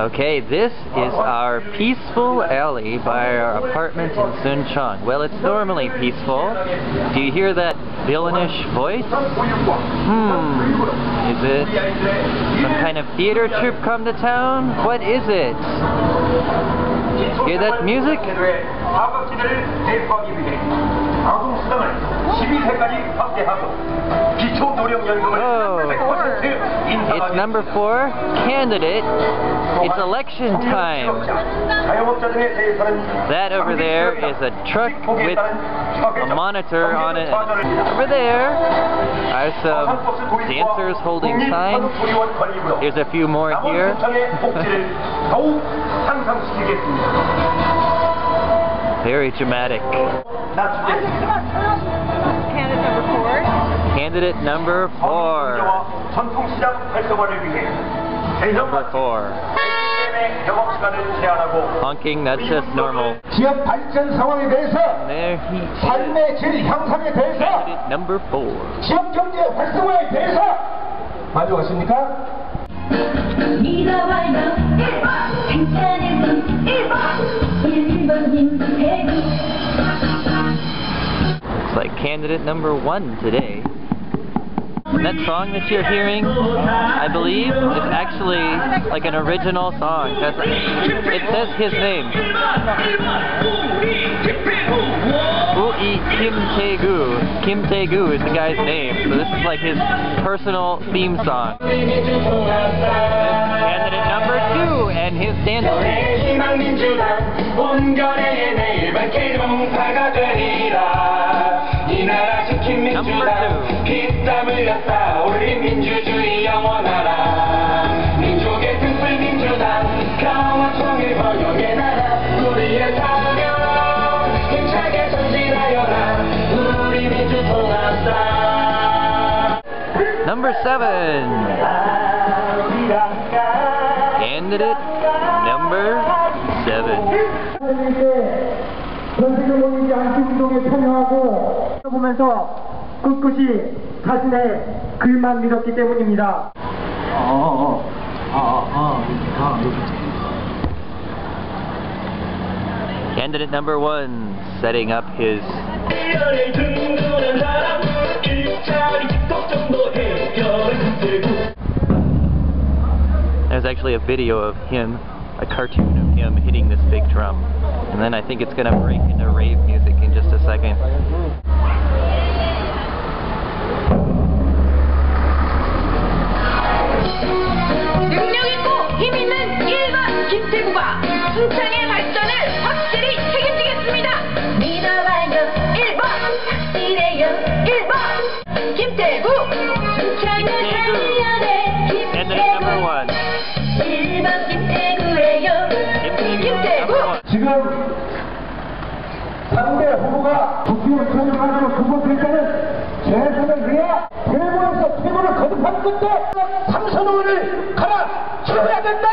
Okay, this is our peaceful alley by our apartment in Sunchang. Well, it's normally peaceful. Do you hear that villainish voice? Hmm, is it some kind of theater troupe come to town? What is it? Hear that music? It's number four, candidate. It's election time. That over there is a truck with a monitor on it. Over there are some dancers holding signs. There's a few more here. Very dramatic. Candidate number four. Candidate number four. 경제와 전통시장 활성화를 위해 Number 대형 four. 게임의 영업 시간을 제한하고 Honking, that's just normal. 지역 발전 상황에 대해서 There he is. 삶의 질 향상에 대해서 Candidate number four. 지역 경제 활성화에 대해서 만족하십니까? 믿어와요 1번 괜찮은 분 1번 1번님 대구 Looks like candidate number one today. And that song that you're hearing, I believe, is actually like an original song. 'cause It says his name. Ui Kim Tae-gu. Kim Tae-gu is the guy's name. So this is like his personal theme song. Candidate number two and his dance team. 희망민주당 온결의 내일 밝게 종사가 되리라 이 나라 지킨 민주당 피땀 흘렸다 우리 민주주의 영원하라 민족의 등불 민주당 평화 통일 번영의 나라 우리의 사명 힘차게 전진하여라 우리 민주통합당 Number seven. Candidate number seven. 전 세계 참여하고 보면서 꿋꿋이 자신의 글만 믿었기 때문입니다. Candidate number one setting up his 미래를 든든한 사람 일자리 걱정도 해결을 되고 There's actually a video of him, a cartoon of him hitting this big drum. And then I think it's gonna break into rave music in just a second. 지금 상대 후보가 국민을 전용하는 그곳 일단은 재선을 해야 대구에서 퇴보를 거듭한 끝에 삼선 의원을 가라 치러야 된다!